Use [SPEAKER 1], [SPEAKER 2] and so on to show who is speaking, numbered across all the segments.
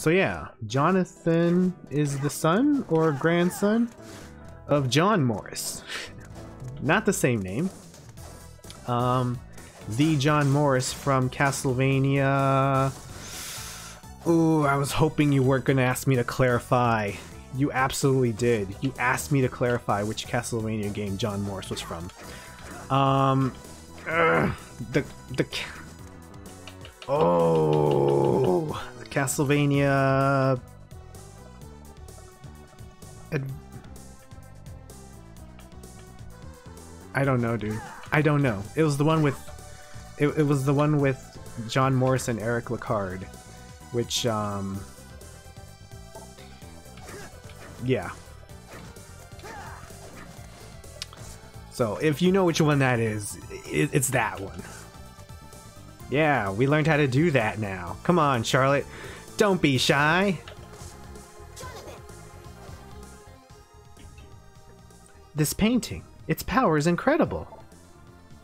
[SPEAKER 1] So yeah, Jonathan is the son or grandson of John Morris. Not the same name. Um, the John Morris from Castlevania. Ooh, I was hoping you weren't gonna ask me to clarify. You absolutely did. You asked me to clarify which Castlevania game John Morris was from. Um, ugh, the the oh Castlevania. I don't know, dude. I don't know. It was the one with. It, it was the one with John Morris and Eric Lecarde, which um. Yeah. So if you know which one that is, it, it's that one. Yeah, we learned how to do that now. Come on, Charlotte. Don't be shy. This painting, its power is incredible.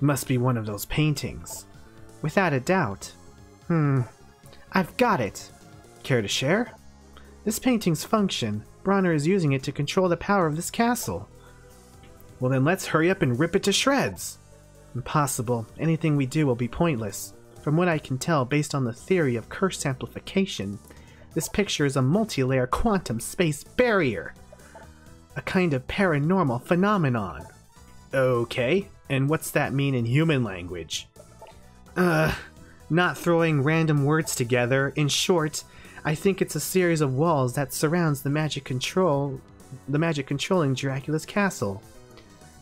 [SPEAKER 1] Must be one of those paintings. Without a doubt. Hmm. I've got it. Care to share? This painting's function, Brauner is using it to control the power of this castle. Well then let's hurry up and rip it to shreds. Impossible. Anything we do will be pointless. From what I can tell based on the theory of curse amplification, this picture is a multi-layer quantum space barrier. A kind of paranormal phenomenon. Okay, and what's that mean in human language? Uh, not throwing random words together. In short, I think it's a series of walls that surrounds the magic control the magic controlling Dracula's castle.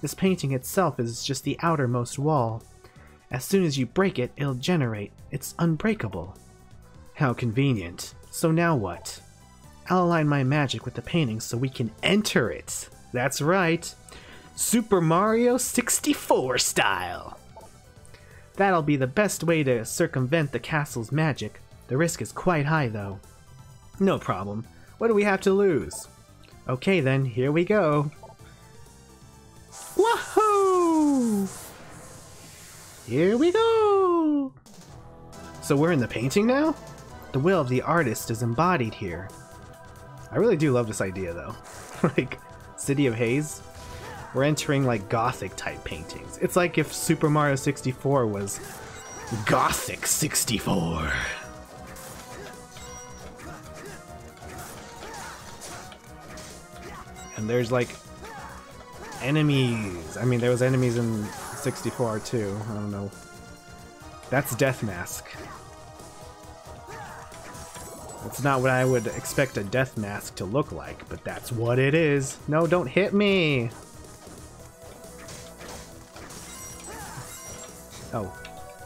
[SPEAKER 1] This painting itself is just the outermost wall. As soon as you break it, it'll generate. It's unbreakable. How convenient. So now what? I'll align my magic with the painting so we can enter it. That's right. Super Mario 64 style. That'll be the best way to circumvent the castle's magic. The risk is quite high though. No problem. What do we have to lose? Okay then, here we go. Wahoo! Here we go! So we're in the painting now? The will of the artist is embodied here. I really do love this idea though. like, City of Haze? We're entering like gothic type paintings. It's like if Super Mario 64 was Gothic 64. And there's like enemies. I mean, there was enemies in 64 too. I don't know. That's Death Mask. That's not what I would expect a Death Mask to look like, but that's what it is. No, don't hit me! Oh,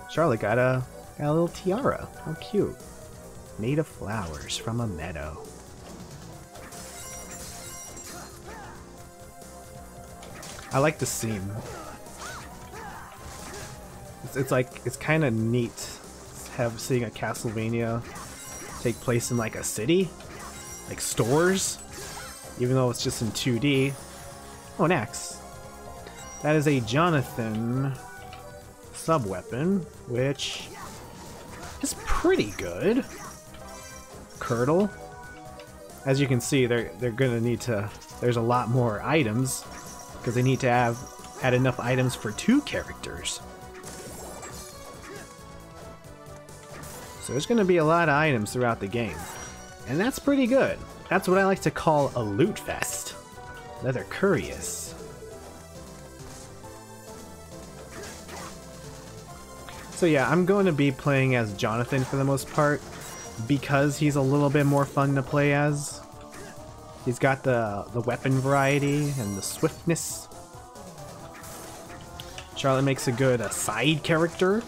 [SPEAKER 1] Charlotte got a, got a little tiara. How cute. Made of flowers from a meadow. I like the scene. It's, it's like, it's kind of neat have seeing a Castlevania take place in like a city, like stores, even though it's just in 2D. Oh, an axe. That is a Jonathan sub-weapon, which is pretty good. Curdle. As you can see, they're they're gonna need to. There's a lot more items because they need to have add enough items for two characters. So there's going to be a lot of items throughout the game. And that's pretty good. That's what I like to call a loot fest. Leather curious. So yeah, I'm going to be playing as Jonathan for the most part because he's a little bit more fun to play as. He's got the, the weapon variety and the swiftness. Charlotte makes a good uh, side character.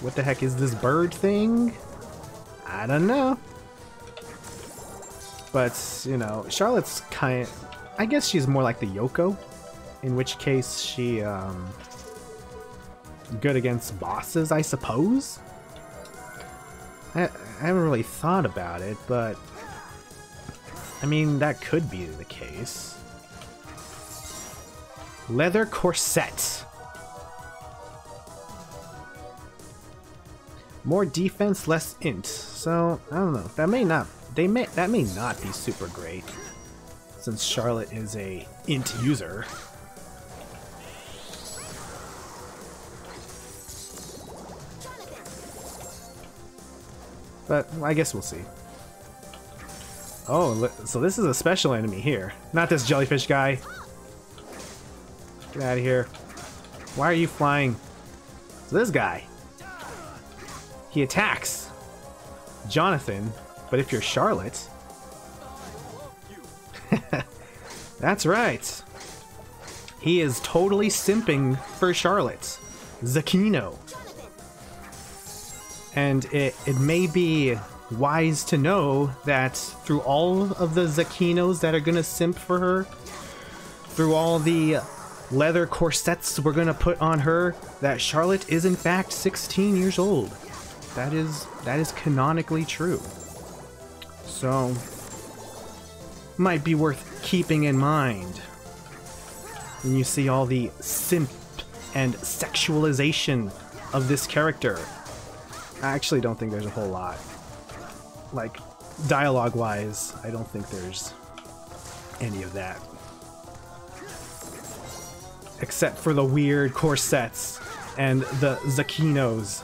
[SPEAKER 1] What the heck is this bird thing? I don't know. But, you know, Charlotte's kind I guess she's more like the Yoko, in which case she, um, good against bosses, I suppose? I, I haven't really thought about it, but I mean, that could be the case. Leather corset. More defense, less int. So, I don't know. That may not they may that may not be super great, since Charlotte is a int user. But I guess we'll see. Oh, so this is a special enemy here. Not this jellyfish guy. Get out of here. Why are you flying? So this guy. He attacks Jonathan, but if you're Charlotte... That's right. He is totally simping for Charlotte. Zakino. And it, it may be wise to know that through all of the Zakinos that are gonna simp for her, through all the leather corsets we're gonna put on her, that Charlotte is in fact 16 years old. That is that is canonically true. So might be worth keeping in mind when you see all the simp and sexualization of this character. I actually don't think there's a whole lot. Like, dialogue wise, I don't think there's any of that. Except for the weird corsets and the Zakinos.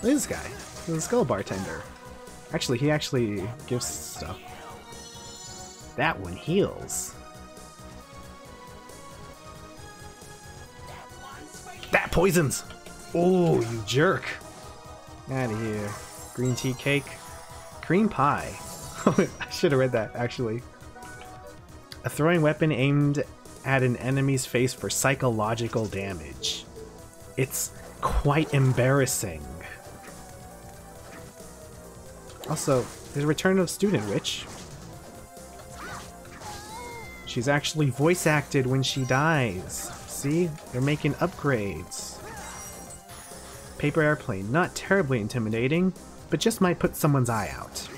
[SPEAKER 1] This guy, the skull bartender. Actually, he actually gives stuff. That one heals. That poisons! Oh, you jerk. Out of here. Green tea cake. Cream pie. I should have read that, actually. A throwing weapon aimed at an enemy's face for psychological damage. It's quite embarrassing. Also, there's a return of Student Witch. She's actually voice acted when she dies. See? They're making upgrades. Paper airplane, not terribly intimidating, but just might put someone's eye out.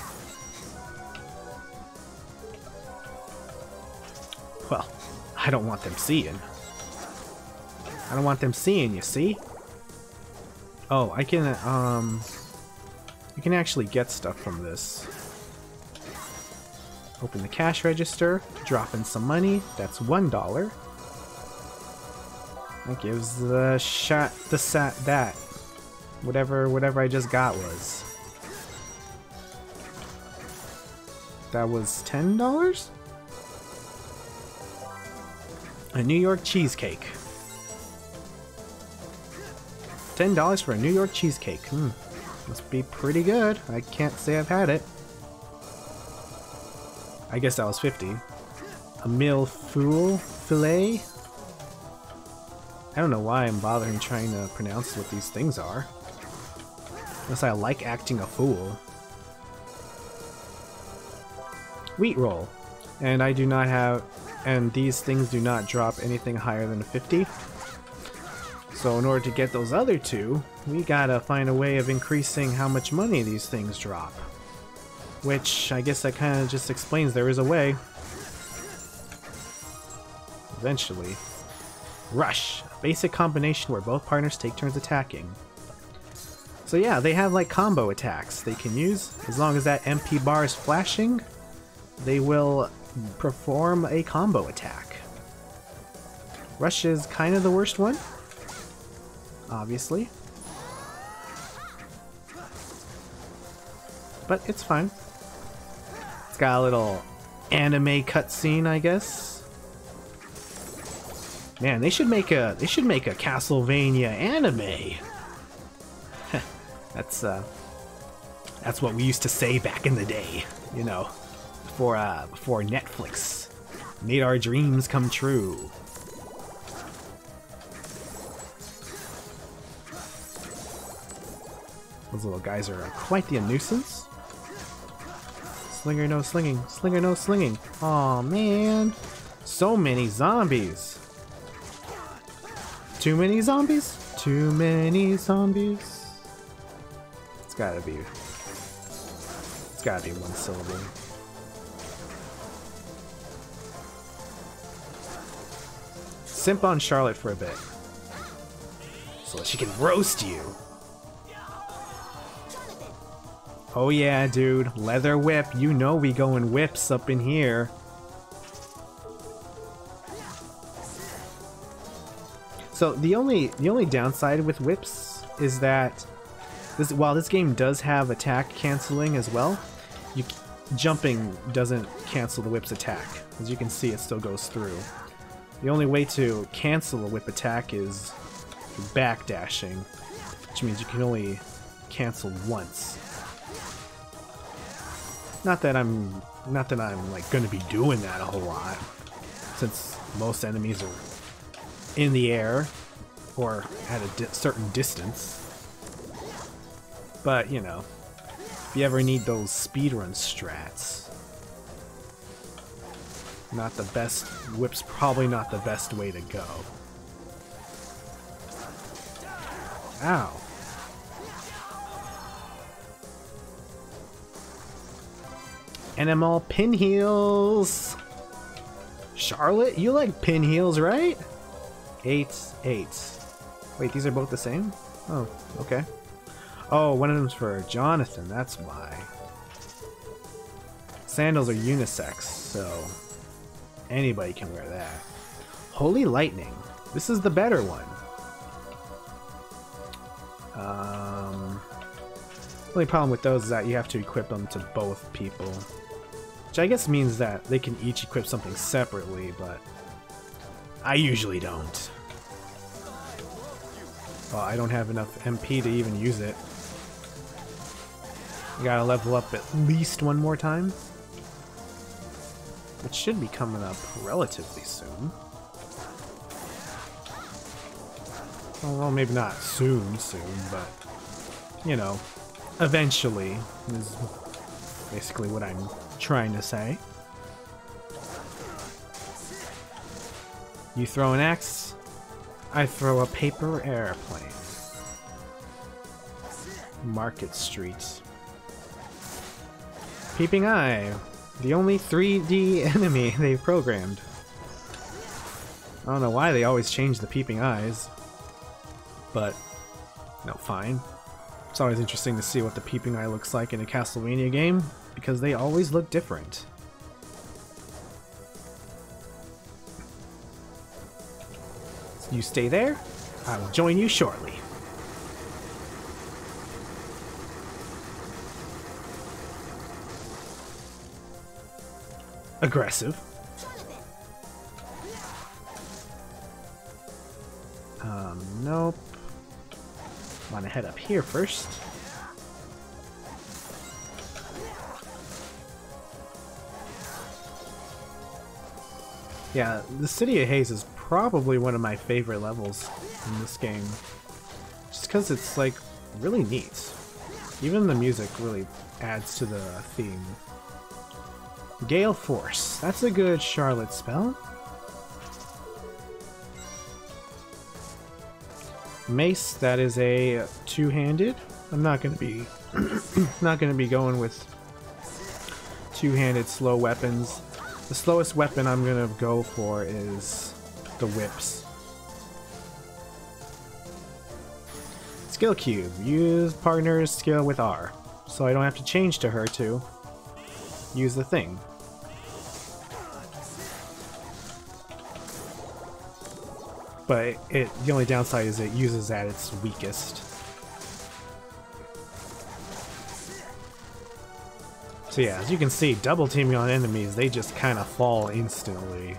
[SPEAKER 1] Well, I don't want them seeing. I don't want them seeing, you see? Oh, I can, um... You can actually get stuff from this. Open the cash register, drop in some money, that's one dollar. That gives the shot the sat that. Whatever whatever I just got was. That was ten dollars? A New York cheesecake. Ten dollars for a New York cheesecake. Hmm. Must be pretty good. I can't say I've had it. I guess that was 50. A mille fool filet? I don't know why I'm bothering trying to pronounce what these things are. Unless I like acting a fool. Wheat roll. And I do not have... And these things do not drop anything higher than a 50. So in order to get those other two, we gotta find a way of increasing how much money these things drop. Which, I guess that kind of just explains there is a way. Eventually. Rush. A basic combination where both partners take turns attacking. So yeah, they have like combo attacks they can use. As long as that MP bar is flashing, they will perform a combo attack. Rush is kind of the worst one. Obviously. But it's fine. It's got a little anime cutscene, I guess. Man, they should make a they should make a Castlevania anime. that's uh that's what we used to say back in the day, you know, before uh before Netflix made our dreams come true. Those little guys are quite the nuisance. Slinger no slinging, slinger no slinging. oh, man. So many zombies. Too many zombies? Too many zombies. It's gotta be. It's gotta be one syllable. Simp on Charlotte for a bit. So that she can roast you. Oh yeah, dude. Leather whip. You know we going whips up in here. So the only the only downside with whips is that this while this game does have attack canceling as well, you jumping doesn't cancel the whip's attack. As you can see, it still goes through. The only way to cancel a whip attack is backdashing, which means you can only cancel once. Not that I'm not that I'm like going to be doing that a whole lot, since most enemies are in the air or at a di certain distance. But you know, if you ever need those speedrun strats, not the best. Whip's probably not the best way to go. Ow. All pin heels. Charlotte, you like pin heels, right? Eight, eight. Wait, these are both the same? Oh, okay. Oh, one of them's for Jonathan, that's why. Sandals are unisex, so anybody can wear that. Holy Lightning. This is the better one. Um, only problem with those is that you have to equip them to both people. Which I guess means that they can each equip something separately, but I usually don't. Well, I don't have enough MP to even use it. I gotta level up at least one more time. Which should be coming up relatively soon. Well, maybe not soon, soon, but, you know, eventually is basically what I'm trying to say. You throw an axe, I throw a paper airplane. Market Street. Peeping Eye, the only 3D enemy they've programmed. I don't know why they always change the peeping eyes, but no, fine. It's always interesting to see what the peeping eye looks like in a Castlevania game, because they always look different. You stay there, I will join you shortly. Aggressive. Um, nope. Want to head up here first. Yeah, the City of Haze is probably one of my favorite levels in this game. Just because it's, like, really neat. Even the music really adds to the theme. Gale Force. That's a good Charlotte spell. Mace, that is a two-handed. I'm not gonna be not gonna be going with two-handed slow weapons. The slowest weapon I'm gonna go for is the whips. Skill cube. Use partner's skill with R. So I don't have to change to her to use the thing. But it the only downside is it uses at its weakest. So yeah, as you can see, double teaming on enemies, they just kind of fall instantly.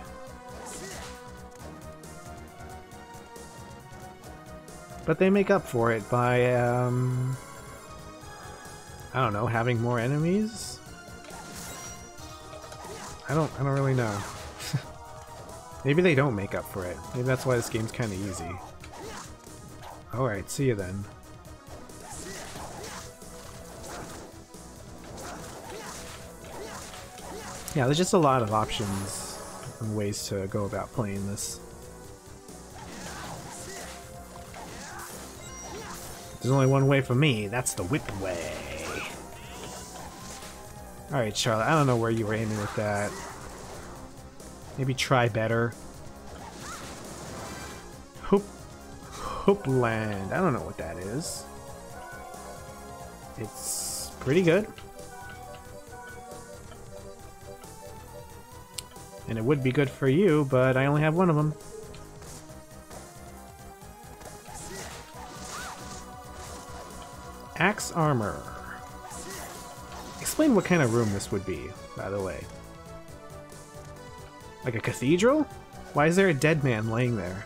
[SPEAKER 1] But they make up for it by, um, I don't know, having more enemies? I don't, I don't really know. Maybe they don't make up for it. Maybe that's why this game's kind of easy. Alright, see you then. Yeah, there's just a lot of options and ways to go about playing this. There's only one way for me, that's the whip way. Alright, Charlotte, I don't know where you were aiming with that. Maybe try better. Hoop... Hoopland. I don't know what that is. It's Pretty good. And it would be good for you, but I only have one of them. Axe armor. Explain what kind of room this would be, by the way. Like a cathedral? Why is there a dead man laying there?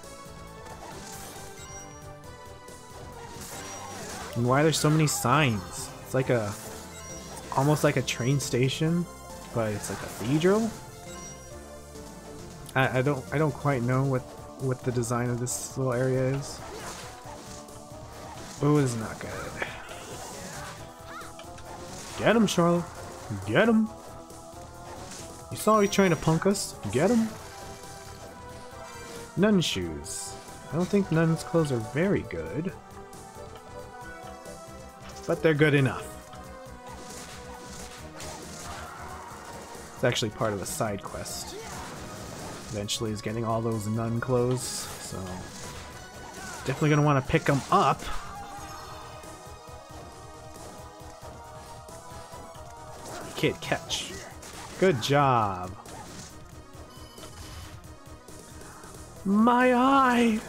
[SPEAKER 1] And why are there so many signs? It's like a... Almost like a train station, but it's a cathedral? I, I don't I don't quite know what what the design of this little area is. Oh, it's not good. Get him, Charlotte. Get him. You saw he trying to punk us? Get him. Nun shoes. I don't think nun's clothes are very good. But they're good enough. It's actually part of a side quest eventually is getting all those nun clothes, so definitely gonna want to pick them up. Kid, catch. Good job. My eye!